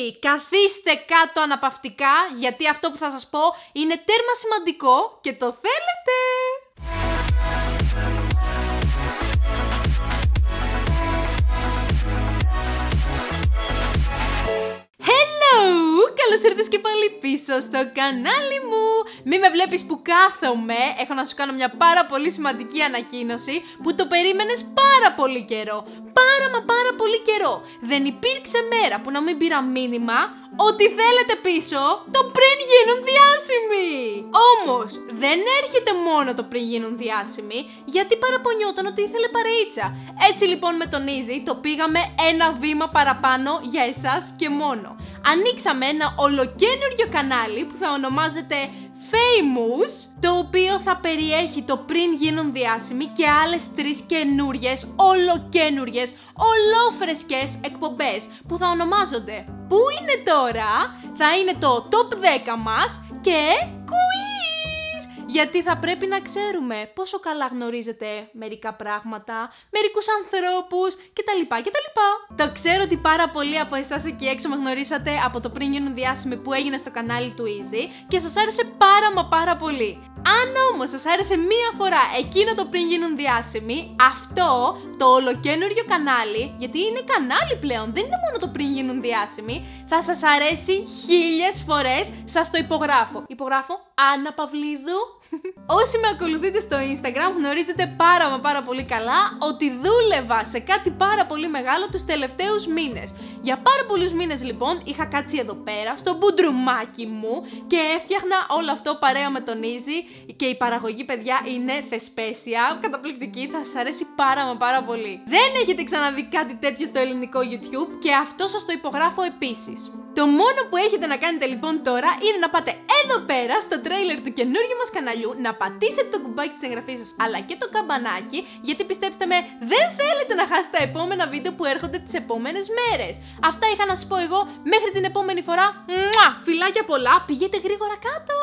Όλοι καθίστε κάτω αναπαυτικά γιατί αυτό που θα σας πω είναι τέρμα σημαντικό και το θέλετε. Καλώς ήρθες και πάλι πίσω στο κανάλι μου! Μη με βλέπεις που κάθομαι, έχω να σου κάνω μια πάρα πολύ σημαντική ανακοίνωση που το περίμενες πάρα πολύ καιρό. Πάρα μα πάρα πολύ καιρό. Δεν υπήρξε μέρα που να μην πήρα μήνυμα ότι θέλετε πίσω το πριν γίνουν διάσημοι. Όμως δεν έρχεται μόνο το πριν γίνουν διάσημοι γιατί παραπονιόταν ότι ήθελε παρεΐτσα. Έτσι λοιπόν με τον Easy το πήγαμε ένα βήμα παραπάνω για εσάς και μόνο. Ανοίξαμε ένα ολοκένουργιο κανάλι που θα ονομάζεται Famous, το οποίο θα περιέχει το πριν γίνουν διάσημοι και άλλες τρεις καινούριες, ολοκένουριες, ολόφρεσκες εκπομπές που θα ονομάζονται Πού είναι τώρα, θα είναι το top 10 μας και quiz! Γιατί θα πρέπει να ξέρουμε πόσο καλά γνωρίζετε μερικά πράγματα, μερικούς ανθρώπους κτλ. κτλ. Το ξέρω ότι πάρα πολλοί από εσάς εκεί έξω με γνωρίσατε από το πριν γίνουν διάσημοι που έγινε στο κανάλι του Easy και σας άρεσε πάρα μα πάρα πολύ. Αν όμως σας άρεσε μία φορά εκείνο το πριν γίνουν διάσημοι, αυτό το ολοκένουργιο κανάλι, γιατί είναι κανάλι πλέον, δεν είναι μόνο το πριν γίνουν διάσημοι, θα σας αρέσει χίλιες φορές. Σας το υπογράφω. Υπογράφω Άννα Παυλίδου. Όσοι με ακολουθείτε στο Instagram γνωρίζετε πάρα μα πάρα πολύ καλά ότι δούλευα σε κάτι πάρα πολύ μεγάλο τους τελευταίους μήνες. Για πάρα πολλούς μήνες λοιπόν είχα κάτσει εδώ πέρα στο μπουντρουμάκι μου και έφτιαχνα όλο αυτό παρέα με τον Easy και η παραγωγή παιδιά είναι θεσπέσια, καταπληκτική, θα σας αρέσει πάρα μα πάρα πολύ. Δεν έχετε ξαναδεί κάτι τέτοιο στο ελληνικό YouTube και αυτό σας το υπογράφω επίσης. Το μόνο που έχετε να κάνετε λοιπόν τώρα είναι να πάτε εδώ πέρα στο τρέιλερ του καινούργιου μας καναλιού, να πατήσετε το κουμπάκι της εγγραφής σας αλλά και το καμπανάκι, γιατί πιστέψτε με δεν θέλετε να χάσετε τα επόμενα βίντεο που έρχονται τις επόμενες μέρες. Αυτά είχα να σας πω εγώ μέχρι την επόμενη φορά. Μουα! Φιλάκια πολλά, πηγαίνετε γρήγορα κάτω!